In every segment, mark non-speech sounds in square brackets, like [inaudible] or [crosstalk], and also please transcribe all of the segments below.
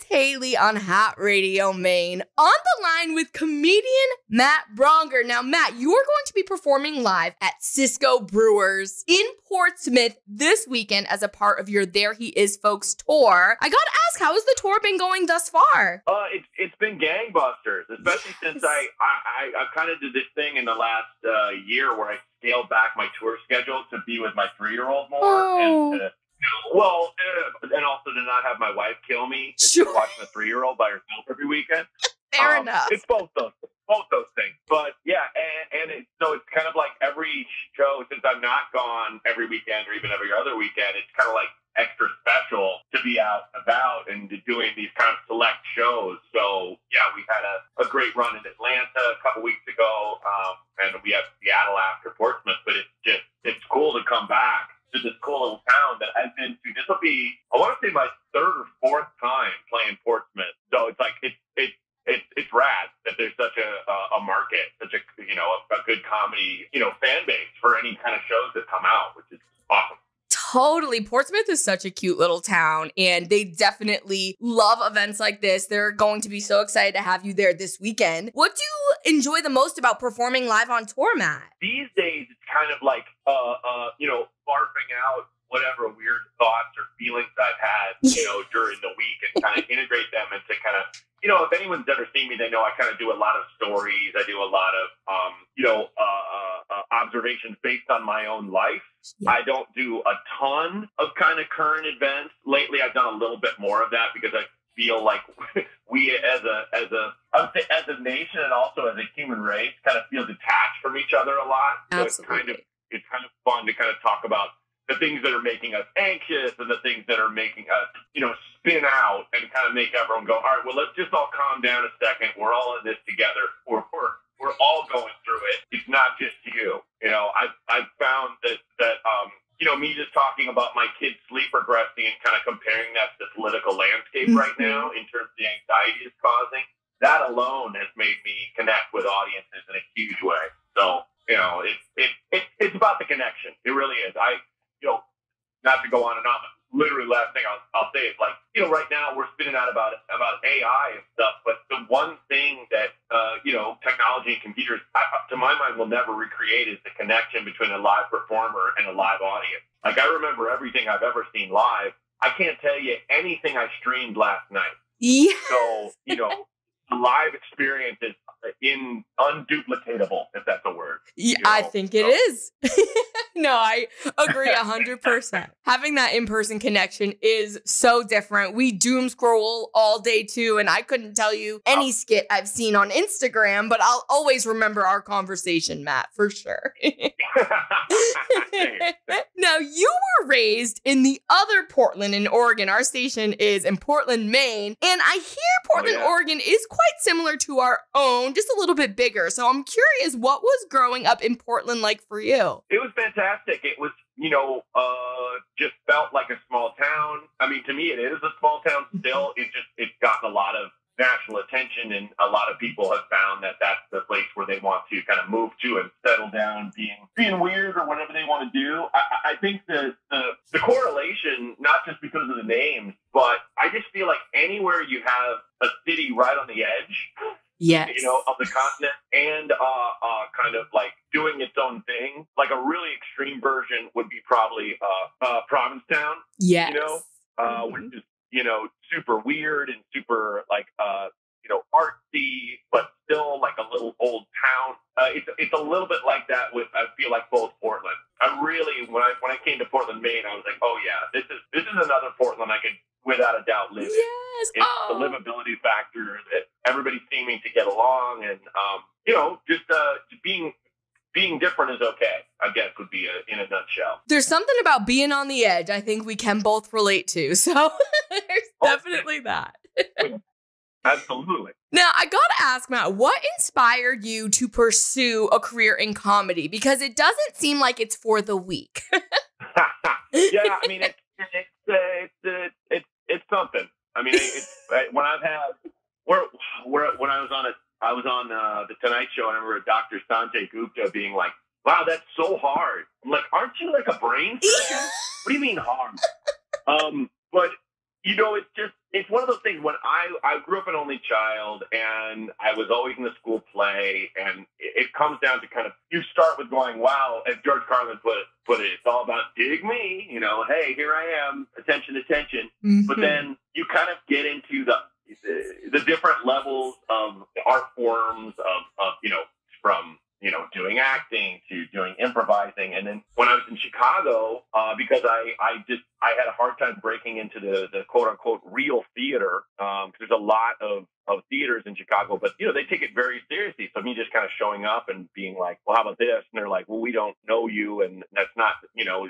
It's Haley on Hot Radio Maine on the line with comedian Matt Braunger. Now, Matt, you're going to be performing live at Cisco Brewers in Portsmouth this weekend as a part of your There He Is Folks tour. I gotta ask, how has the tour been going thus far? Uh, it's it's been gangbusters, especially Yes. since I I, I, I kind of did this thing in the last uh, year where I scaled back my tour schedule to be with my three year old more, Oh. and to, well, and also to not have my wife kill me Sure. watching the three year old by herself every weekend. Fair Um, enough. It's both those, both those things. But yeah, and, and it, so it's kind of like every show since I'm not gone every weekend or even every other weekend. It's kind of like extra special to be out about and doing these kind of select shows. So yeah, we had a, a great run in Atlanta a couple weeks ago, um, and we have Seattle after Portsmouth. But it's just it's cool to come back to this cool little town that I've been to. This will be I want to say my third or fourth time playing Portsmouth. So it's like it's it's it's it's rad that there's such a a, market, such a you know a, a good comedy you know fan base for any kind of shows that come out, which is awesome. Totally. Portsmouth is such a cute little town, and they definitely love events like this. They're going to be so excited to have you there this weekend. What do you enjoy the most about performing live on tour, Matt? These days, kind of like uh uh you know barfing out whatever weird thoughts or feelings I've had [laughs] you know during the week and kind of integrate them into kind of you know if anyone's ever seen me, they know I kind of do a lot of stories. I do a lot of um you know uh, uh, uh observations based on my own life. Yeah. I don't do a ton of kind of current events. Lately, I've done a little bit more of that because I feel like [laughs] we as a as a I would say as a nation and also as a human race kind of feel detached from each other a lot. So it's kind of Absolutely. it's kind of fun to kind of talk about the things that are making us anxious and the things that are making us, you know, spin out and kind of make everyone go, all right, well, let's just all calm down a second. We're all in this together. We're, we're, we're all going through it. It's not just you. You know, I've, I've found that, that, um, you know, me just talking about my kids' sleep regressing and kind of comparing that to the political landscape right Mhm. now in terms of the anxiety it's causing, that alone has made me connect with audiences in a huge way. So, you know, it's it, it, it's about the connection. It really is. I, you know, not to go on and on, but literally last thing I'll, I'll say is like, you know, right now we're spinning out about about AI and stuff, but the one thing that uh, you know, technology and computers, my mind, will never recreate is the connection between a live performer and a live audience. Like I remember everything I've ever seen live. I can't tell you anything I streamed last night. Yeah. So, you know, the live experience is in unduplicatable, if that's a word. Yeah, you I think it so- is. [laughs] no, I agree a hundred percent. [laughs] Having that in-person connection is so different. We doom scroll all day too, and I couldn't tell you any oh. skit I've seen on Instagram, but I'll always remember our conversation, Matt, for sure. [laughs] now, you were raised in the other Portland in Oregon. Our station is in Portland, Maine. And I hear Portland, yeah. Oregon is quite similar to our own, just a little bit bigger. So I'm curious, what was growing up in Portland like for you? It was fantastic. It was, you know, uh, just felt like a small town. I mean, to me, it is a small town still. It just, it's gotten a lot of national attention, and a lot of people have found that that's the place where they want to kind of move to and settle down, being being weird or whatever they want to do. I, I think the, the the correlation, not just because of the names, but I just feel like anywhere you have a city right on the edge, Yes. you know, of the continent and uh, uh, kind of like doing its own thing. Like a really extreme version would be probably uh, uh, Provincetown, yes. you know, uh, Mhm. which is, you know, super weird and super like, uh, you know, artsy, but still like a little old town. Uh, it's, it's a little bit like that with, I feel like both Portland. I really, when I, when I came to Portland, Maine, I was like, oh yeah, this is, this is another Portland I could without a doubt live in Yes. it's oh. the livability factor that everybody's seeming to get along and um, you know just uh, being being different is okay i guess would be a, in a nutshell There's something about being on the edge I think we can both relate to. [laughs] So there's definitely that. [laughs] absolutely Now, I gotta ask, Matt, what inspired you to pursue a career in comedy? Because it doesn't seem like it's for the weak. [laughs] yeah i mean [laughs] it's it's uh, it's uh, it's it's something i mean it's when i've had where where when i was on a i was on uh, the tonight show and i remember dr sanjay gupta being like wow that's so hard i'm like aren't you like a brain surgeon what do you mean hard? Um, but you know, it's just it's one of those things when I I grew up an only child and I was always in the school play and it, it comes down to kind of you start with going wow as George Carlin put put it it's all about dig me you know hey here I am attention attention mm-hmm. but then you kind of get into the the different levels of art forms of, of you know from you know, doing acting to doing improvising. And then when I was in Chicago, uh, because I, I just, I had a hard time breaking into the, the quote unquote real theater. Um, there's a lot of, of theaters in Chicago, but you know, they take it very seriously. So me just kind of showing up and being like, well, how about this? And they're like, well, we don't know you. And that's not, you know,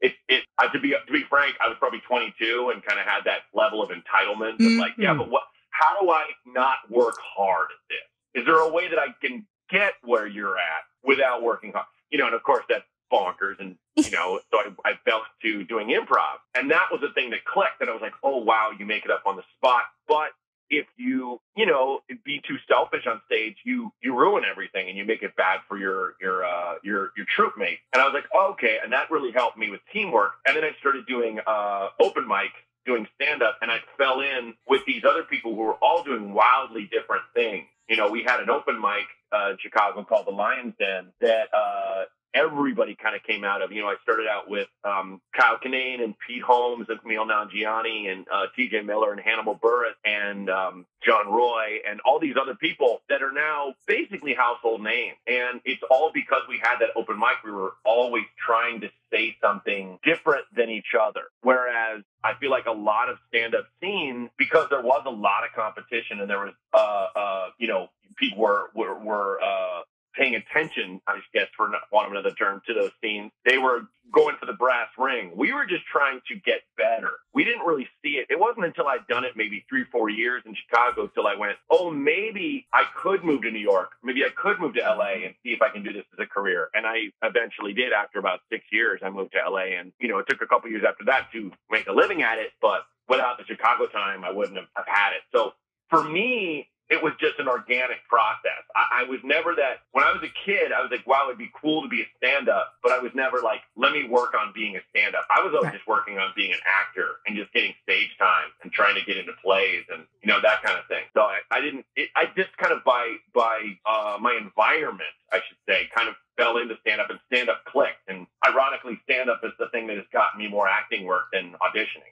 it, it, uh, to be, to be frank, I was probably 22 and kind of had that level of entitlement mm-hmm. of like, yeah, but what, how do I not work hard at this? Is there a way that I can get where you're at without working hard. You know, and of course that's bonkers. And, [laughs] you know, so I, I fell into doing improv. And that was the thing that clicked. And I was like, oh, wow, you make it up on the spot. But if you, you know, be too selfish on stage, you you ruin everything and you make it bad for your your uh, your your troop mate. And I was like, oh, okay, and that really helped me with teamwork. And then I started doing uh, open mic, doing stand up, and I fell in with these other people who were all doing wildly different things. You know, we had an open mic uh, in Chicago called the Lions Den that uh, everybody kind of came out of. You know, I started out with um, Kyle Kinane and Pete Holmes and Kumail Nanjiani and uh, T.J. Miller and Hannibal Buress and um, John Roy and all these other people that are now basically household names. And it's all because we had that open mic. We were always trying to say something different than each other. Whereas I feel like a lot of stand-up scenes, because there was a lot of competition and there was, uh, uh, you know, people were were, were uh, paying attention, I guess, for want of another term, to those scenes. They were going for the brass ring. We were just trying to get better. We didn't really see it. It wasn't until I'd done it maybe three, four years in Chicago till I went, oh, maybe I could move to New York. Maybe I could move to LA and see if I can do this as a career. And I eventually did after about six years. I moved to LA and, you know, it took a couple years after that to make a living at it. But without the Chicago time, I wouldn't have, have had it. So for me, it was just an organic process. I, I, was never that, when I was a kid, I was like, wow, it'd be cool to be a stand up, but I was never like, let me work on being a stand up. I was always right. just working on being an actor and just getting stage time and trying to get into plays and, you know, that kind of thing. So I, I didn't, it, I just kind of by, by uh, my environment, I should say, kind of fell into stand up and stand up clicked. And ironically, stand up is the thing that has gotten me more acting work than auditioning.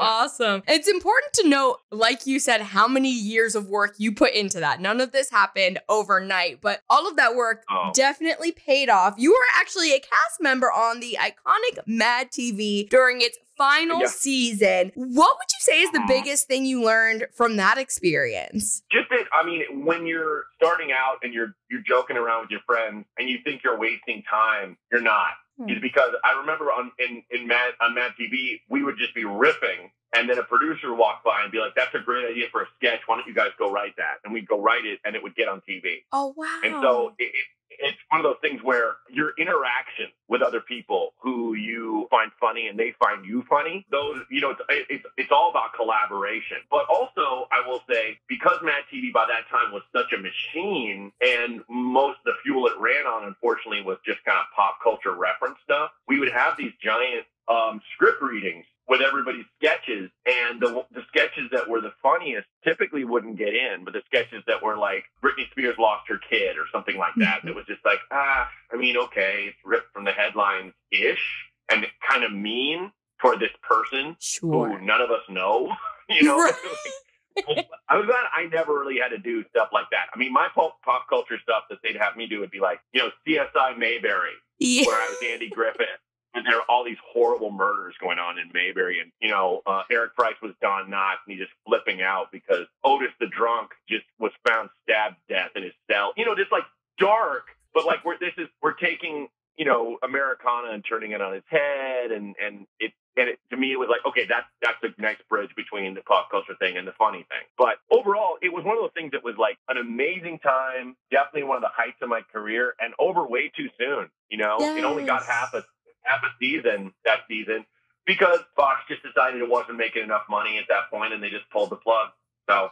Awesome. It's important to note, like you said, how many years of work you put into that. None of this happened overnight, but all of that work oh. definitely paid off. You were actually a cast member on the iconic Mad TV during its final yeah. season. What would you say is the mm-hmm. biggest thing you learned from that experience? Just that, I mean, when you're starting out and you're you're joking around with your friends and you think you're wasting time, you're not is hmm. because I remember on in in Mad on Mad TV we would just be riffing, and then a producer would walk by and be like, "That's a great idea for a sketch. Why don't you guys go write that?" And we'd go write it, and it would get on TV. Oh wow! And so it, it, it's one of those things where your interaction with other people who you find funny and they find you funny, those, you know, it's, it's, it's all about collaboration. But also, I will say, because Mad TV by that time was such a machine and most of the fuel it ran on, unfortunately, was just kind of pop culture reference stuff, we would have these giant um, script readings with everybody's sketches, and the the sketches that were the funniest typically wouldn't get in, but the sketches that were like Britney Spears lost her kid or something like that, mm-hmm. it was just like ah, I mean, okay, it's ripped from the headlines ish, and kind of mean for this person sure. who none of us know, [laughs] you know. Right. [laughs] I was glad I never really had to do stuff like that. I mean, my pop, pop culture stuff that they'd have me do would be like, you know, CSI Mayberry, yeah. where I was Andy Griffith there are all these horrible murders going on in Mayberry. And, you know, uh, Eric Price was Don Knotts, and he's just flipping out because Otis the drunk just was found stabbed to death in his cell. You know, just like dark, but like we're, this is, we're taking, you know, Americana and turning it on its head. And, and it, and it, to me, it was like, okay, that's, that's a nice bridge between the pop culture thing and the funny thing. But overall, it was one of those things that was like an amazing time, definitely one of the heights of my career and over way too soon. You know, yes. it only got half a half a season that season because Fox just decided it wasn't making enough money at that point and they just pulled the plug. So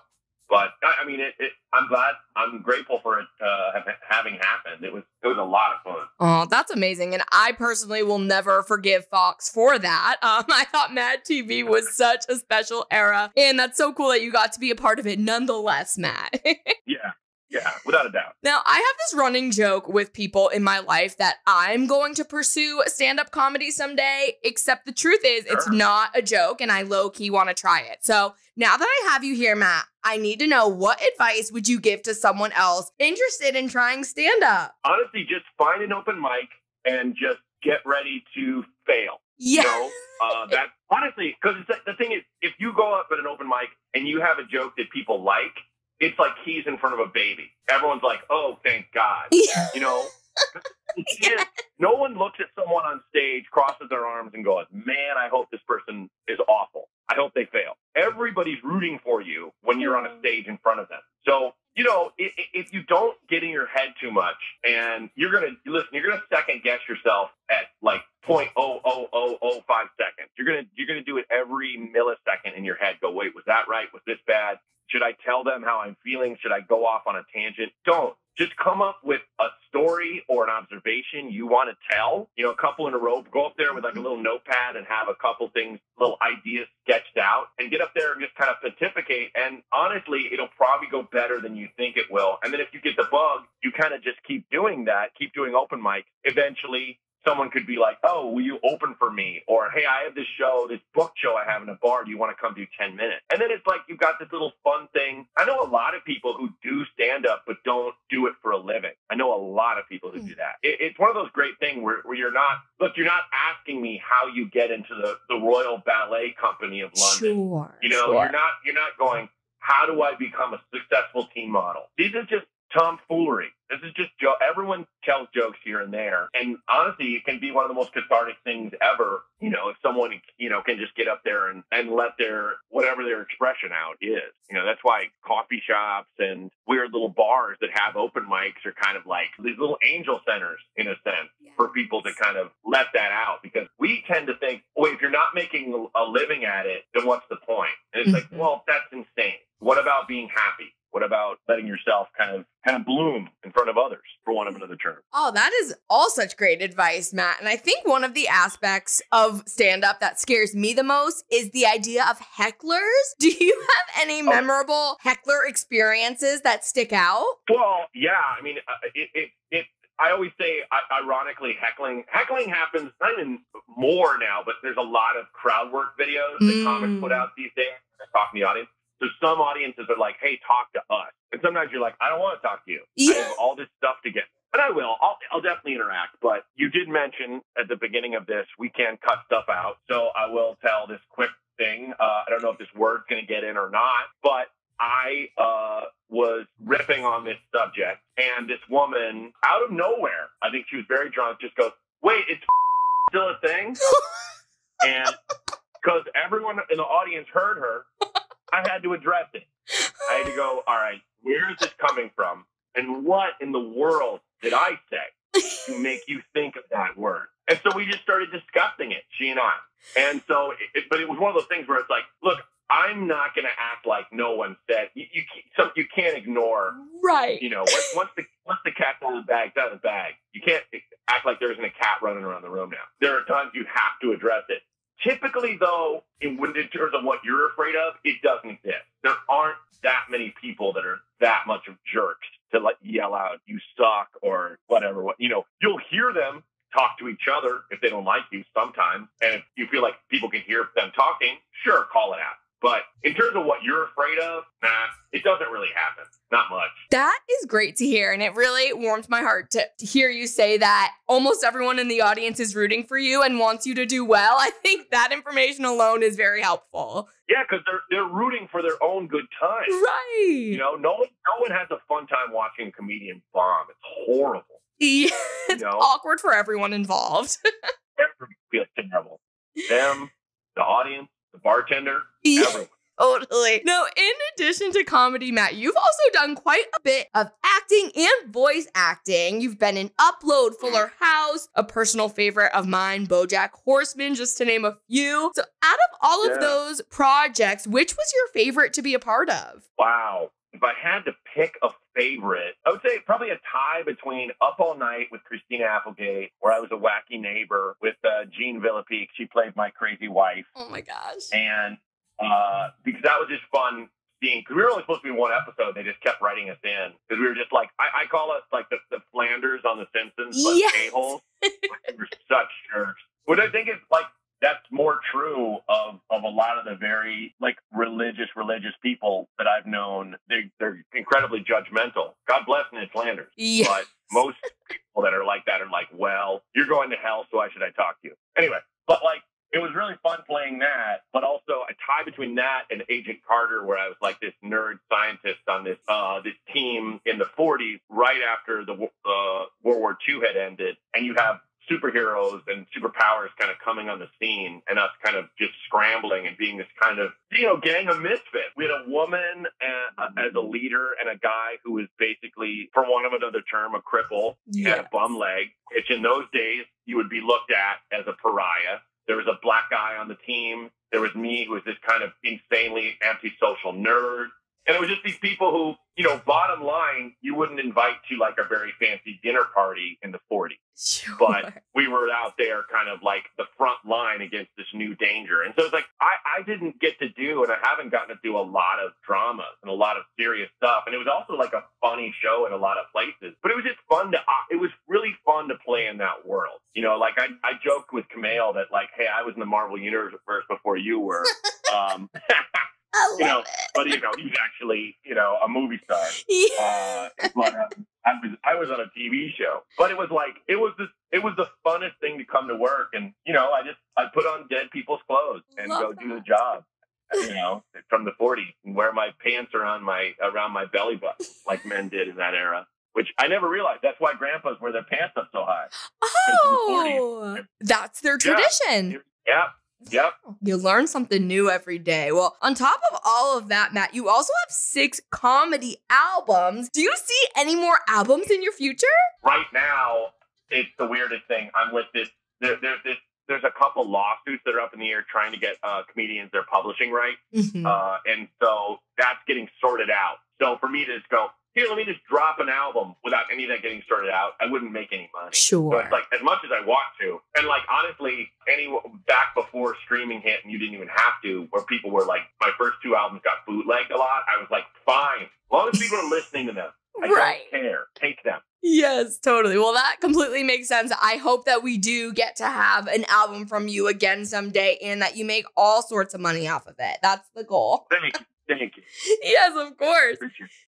But I, mean, it, it, I'm glad, I'm grateful for it uh, having happened. It was it was a lot of fun. Oh, that's amazing. And I personally will never forgive Fox for that. [laughs] Um, I thought Mad TV was such a special era. And that's so cool that you got to be a part of it nonetheless, Matt. [laughs] yeah. Yeah, without a doubt. Now, I have this running joke with people in my life that I'm going to pursue stand up comedy someday, except the truth is, sure. it's not a joke, and I low key want to try it. So now that I have you here, Matt, I need to know what advice would you give to someone else interested in trying stand up? Honestly, just find an open mic and just get ready to fail. Yeah. You know, uh, that honestly, because the thing is, if you go up at an open mic and you have a joke that people like, it's like he's in front of a baby. Everyone's like, "Oh, thank God!" Yeah. [laughs] You know, [laughs] yeah. no one looks at someone on stage, crosses their arms, and goes, "Man, I hope this person is awful. I hope they fail." Everybody's rooting for you when you're on a mm. stage in front of them. So you know, if, if you don't get in your head too much, and you're gonna listen, you're gonna second guess yourself at like point oh oh oh oh five seconds. You're gonna you're gonna do it every millisecond in your head. Go, wait, was that right? Was this bad? Should I tell them how I'm feeling? Should I go off on a tangent? Don't. Just come up with a story or an observation you want to tell. You know, a couple in a row. Go up there with like a little notepad and have a couple things, little ideas sketched out, and get up there and just kind of pontificate. And honestly, it'll probably go better than you think it will. And then if you get the bug, you kind of just keep doing that, keep doing open mic. Eventually, someone could be like, "Oh, will you open for me?" Or, "Hey, I have this show, this book show I have in a bar. Do you want to come do 10 minutes?" And then it's like you've got this little fun thing. I know a lot of people who do stand up but don't do it for a living. I know a lot of people who do that. It, it's one of those great things where, where you're not look, you're not asking me how you get into the the Royal Ballet Company of London. Sure. You know, sure. you're not you're not going. How do I become a successful teen model? These are just tomfoolery. This is just joke. Everyone tells jokes here and there, and honestly, it can be one of the most cathartic things ever. You know, if someone you know can just get up there and and let their whatever their expression out is. You know, that's why coffee shops and weird little bars that have open mics are kind of like these little angel centers in a sense yes. for people to kind of let that out because we tend to think, wait, if you're not making a living at it, then what's the point? And it's mm-hmm. like, well, that's insane. What about being happy? What about letting yourself kind of kind of bloom in front of others, for want of another term? Oh, that is all such great advice, Matt. And I think one of the aspects of stand up that scares me the most is the idea of hecklers. [laughs] Do you have any oh. memorable heckler experiences that stick out? Well, yeah. I mean, uh, it, it, it I always say, ironically, heckling heckling happens not even more now, but there's a lot of crowd work videos that mm. comics put out these days. Talking to the audience. So some audiences are like, hey, talk to us. And sometimes you're like, I don't want to talk to you. Yeah. I have all this stuff to get. But I will. I'll, I'll definitely interact. But you did mention at the beginning of this, we can cut stuff out. So I will tell this quick thing. Uh, I don't know if this word's going to get in or not, but I uh, was ripping on this subject, and this woman, out of nowhere, I think she was very drunk, just goes, "Wait, it's [laughs] still a thing?" [laughs] and because everyone in the audience heard her, I had to address it. I had to go, all right, where is this coming from? And what in the world did I say to make you think of that word? And so we just started discussing it, she and I. And so, it, but it was one of those things where it's like, look, I'm not going to act like no one said. You you, some, you can't ignore, right? You know, once, once the once the cat's out of the bag, out of the bag. You can't act like there isn't a cat running around the room now. There are times you have to address it. Typically, though, in, in terms of what you're afraid of, it doesn't exist. There aren't that many people that are that much of jerks to like yell out, "You suck" or whatever. What you know, you'll hear them talk to each other if they don't like you sometimes, and if you feel like people can hear them talking, sure, call it out. But in terms of what you're afraid of, nah, it doesn't really happen. Not much. That is great to hear. And it really warms my heart to, to, hear you say that almost everyone in the audience is rooting for you and wants you to do well. [laughs] I think that information alone is very helpful. Yeah, because they're they're rooting for their own good time. Right. You know, no one no one has a fun time watching a comedian bomb. It's horrible. Yeah, it's you know? awkward for everyone involved. [laughs] Everyone feels terrible. Them, the audience, the bartender, yeah. everyone. Totally. Now, in addition to comedy, Matt, you've also done quite a bit of acting and voice acting. You've been in Upload, Fuller House, a personal favorite of mine, Bojack Horseman, just to name a few. So, out of all of those projects, which was your favorite to be a part of? Wow. if I had to pick a favorite, I would say probably a tie between Up All Night with Christina Applegate, where I was a wacky neighbor with uh, Jean Villepique. She played my crazy wife. Oh my gosh. And uh, because that was just fun seeing, because we were only supposed to be one episode. They just kept writing us in because we were just like, I, I call it like the, the Flanders on The Simpsons, but Yes. a-holes. [laughs] we were such jerks. What I think is like, that's more true of, of a lot of the very like religious religious people that I've known. They they're incredibly judgmental. God bless Ned Flanders. Yeah. But most people that are like that are like, well, you're going to hell, so why should I talk to you? Anyway, but like it was really fun playing that, but also a tie between that and Agent Carter, where I was like this nerd scientist on this uh, this team in the 40s, right after the uh, World War II had ended, and you have superheroes and superpowers kind of coming on the scene and us kind of just scrambling and being this kind of you know gang of misfits. We had a woman uh, as a leader and a guy who was basically for want of another term a cripple he had a bum leg which in those days you would be looked at as a pariah. There was a black guy on the team. There was me who was this kind of insanely antisocial nerd and it was just these people who, you know, bottom line, you wouldn't invite to like a very fancy dinner party in the 40s Sure. but we were out there kind of like the front line against this new danger. And so it's like I, I didn't get to do and I haven't gotten to do a lot of dramas and a lot of serious stuff. And it was also like a funny show in a lot of places. But it was just fun to uh, it was really fun to play in that world. You know, like I, I joked with Kumail that like, hey, I was in the Marvel universe first before you were. [laughs] Um [laughs] I you know, love but you know, he's actually, you know, a movie star [laughs] Yeah. uh, but I was I was on a TV show, but it was like it was the it was the funnest thing to come to work, and you know I just I put on dead people's clothes and Love go do the job, you know, from the 40s, and wear my pants around my around my belly button like men did in that era, which I never realized. That's why grandpas wear their pants up so high. Oh, that's their tradition. Yeah. tradition. Yep. [laughs] You learn something new every day. Well, on top of all of that, Matt, you also have six comedy albums. Do you see any more albums in your future? Right now, it's the weirdest thing. I'm with this. There, there's this. There's a couple lawsuits that are up in the air trying to get uh, comedians their publishing rights. Mhm. Uh, and so that's getting sorted out. So for me to just go, here, let me just drop an album without any of that getting started out, I wouldn't make any money. So sure. it's like as much as I want to, and like honestly, any back before streaming hit and you didn't even have to, where people were like, my first two albums got bootlegged a lot. I was like, fine, as long as people are listening to them, I Right. don't care. Take them. Yes, totally. Well, that completely makes sense. I hope that we do get to have an album from you again someday and that you make all sorts of money off of it. That's the goal. Thank you. Thank you. yes, of course.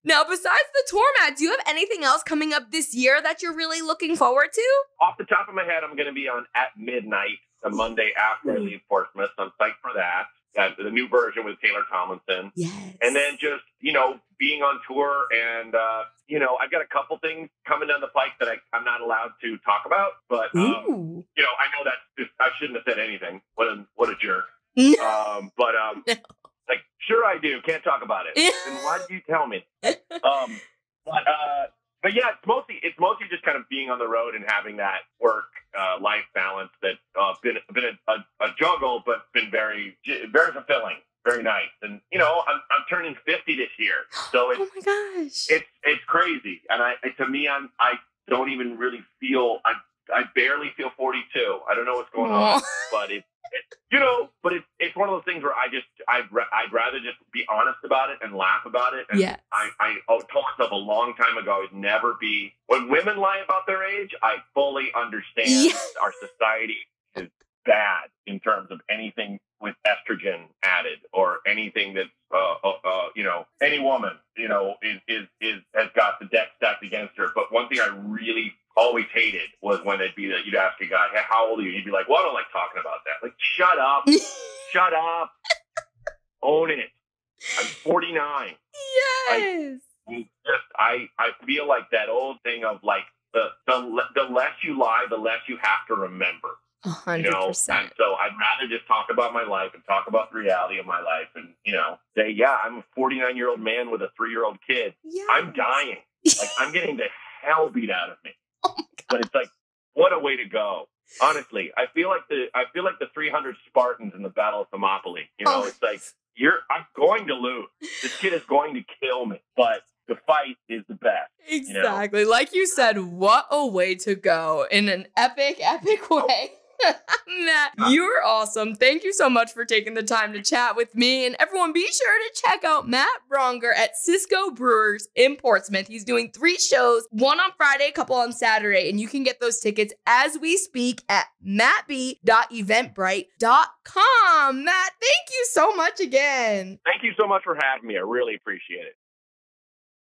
Now, besides the tour, Matt, do you have anything else coming up this year that you're really looking forward to? Off the top of my head, I'm going to be on After Midnight the Monday after I leave Portsmouth. I'm psyched for that. Got the new version with Taylor Tomlinson. Yes. and then just you know being on tour and uh you know i've got a couple things coming down the pike that I, i'm not allowed to talk about but um you know i know that i shouldn't have said anything what a what a jerk No. [laughs] um but um No. Like sure i do. Can't talk about it. [laughs] Then why did you tell me? Um but uh but yeah it's mostly it's mostly just kind of being on the road and having that work uh life balance that uh been been a, a, a juggle but been very very fulfilling very nice. And you know i'm, I'm turning 50 this year. So [gasps] it's oh my gosh. it's it's crazy. And i to me i'm i don't even really feel i i barely feel 42 i don't know what's going on. But it, it you know but it's it's one of those things where i just i'd, ra- I'd rather just be honest about it and laugh about it and Yes. I, I oh, told myself a long time ago I would never be when women lie about their age. I fully understand Yeah. our society is bad in terms of anything with estrogen added or anything that's uh, uh, uh, you know any woman you know is, is is has got the deck stacked against her. But one thing I really always hated was when they'd be like, you'd ask a guy, hey, how old are you? He'd be like, well, I don't like talking about that. Like, shut up, [laughs] shut up, own it. I'm 49 yes. just I I feel like that old thing of like the the the less you lie, the less you have to remember. A You hundred know, and so I'd rather just talk about my life and talk about the reality of my life, and you know, say, yeah, I'm a 49 year old man with a three year old kid. Yes. I'm dying. Like I'm getting the hell beat out of me. [laughs] Oh But it's like, what a way to go. Honestly, I feel like the I feel like the 300 Spartans in the Battle of Thermopylae. You know, Oh. it's like you're I'm going to lose. This kid is going to kill me, but the fight is the best. Exactly. You know? Like you said, what a way to go in an epic, epic oh, way. Matt, you're awesome. Thank you so much for taking the time to chat with me. And everyone, be sure to check out Matt Braunger at Cisco Brewers in Portsmouth. He's doing three shows, one on Friday, a couple on Saturday. And you can get those tickets as we speak at mattb.eventbrite.com. Matt, thank you so much again. Thank you so much for having me. I really appreciate it.